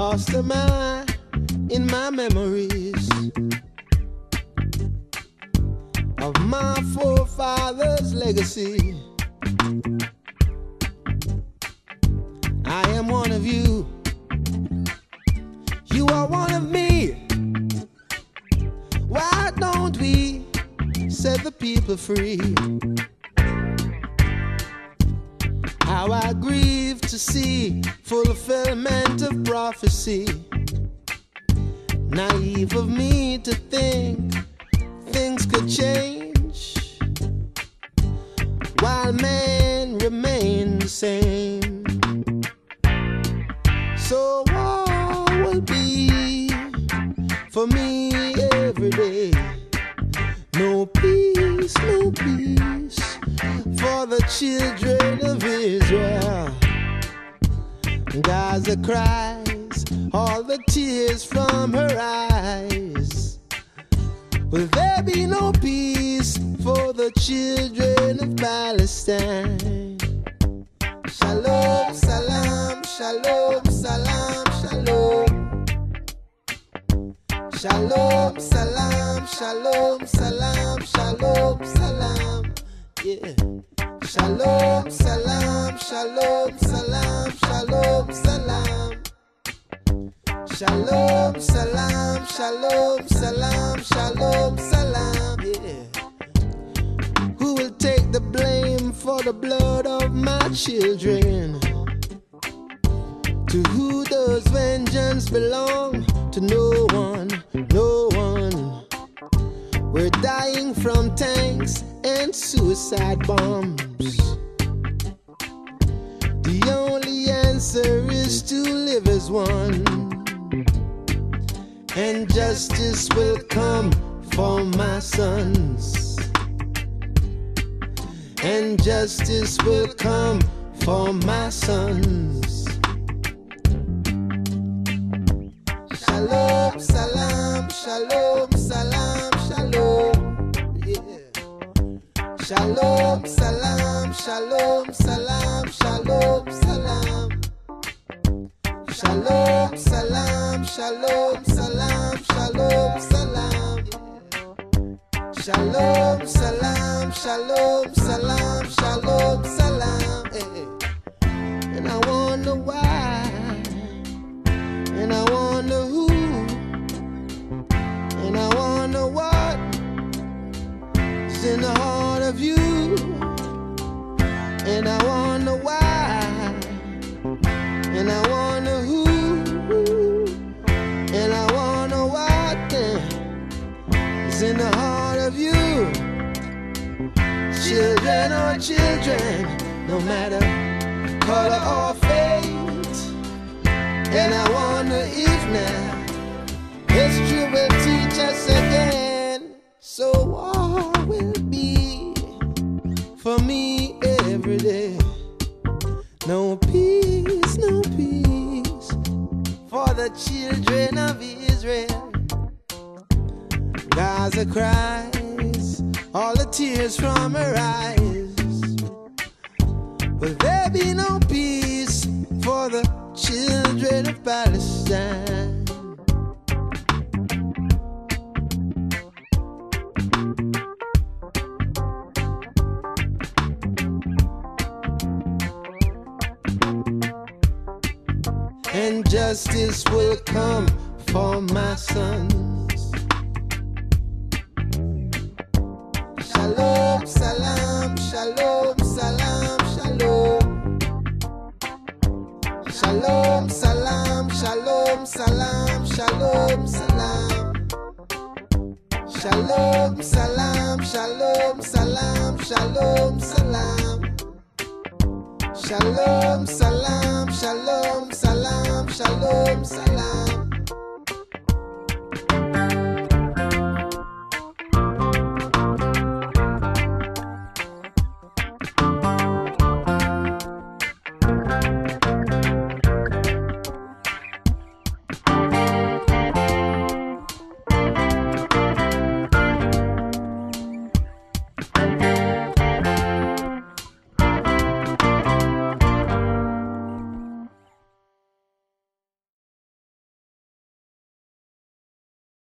lost am I in my memories of my forefathers' legacy. I am one of you. You are one of me. Why don't we set the people free? How I grieve to see fulfillment of prophecy. Naive of me to think things could change while men remain the same. So war will be for me every day. No peace, no peace for the children Gaza cries all the tears from her eyes. Will there be no peace for the children of Palestine? Shalom, salam, shalom, salam, shalom. Shalom, salam, shalom, salam, shalom, salam. Yeah. Shalom, salam, shalom, salam, shalom, salam. Shalom, salam, shalom, salam, shalom, salam. Yeah. Who will take the blame for the blood of my children? To who does vengeance belong? Dying from tanks and suicide bombs. The only answer is to live as one. And justice will come for my sons. And justice will come for my sons. Shalom, salam, shalom, salam, Shalom, salam, shalom, salam, shalom, salam. Shalom, salam, shalom, salam, shalom, salam. Shalom, salam, shalom, salam, shalom, of you, and I wonder why, and I wonder who, and I wonder what then is in the heart of you. Children or children, no matter color or fate. And I wonder if now history will teach us again. So for the children of Israel. Gaza cries all the tears from her eyes. Will there be no peace for the children of Palestine? And justice will come for my sons. Shalom, salam, shalom, salam, shalom. Shalom, salam, shalom, salam, shalom, salam. Shalom, salam, shalom, salam, shalom, salam. Shalom, salam, shalom, salam, shalom, salam.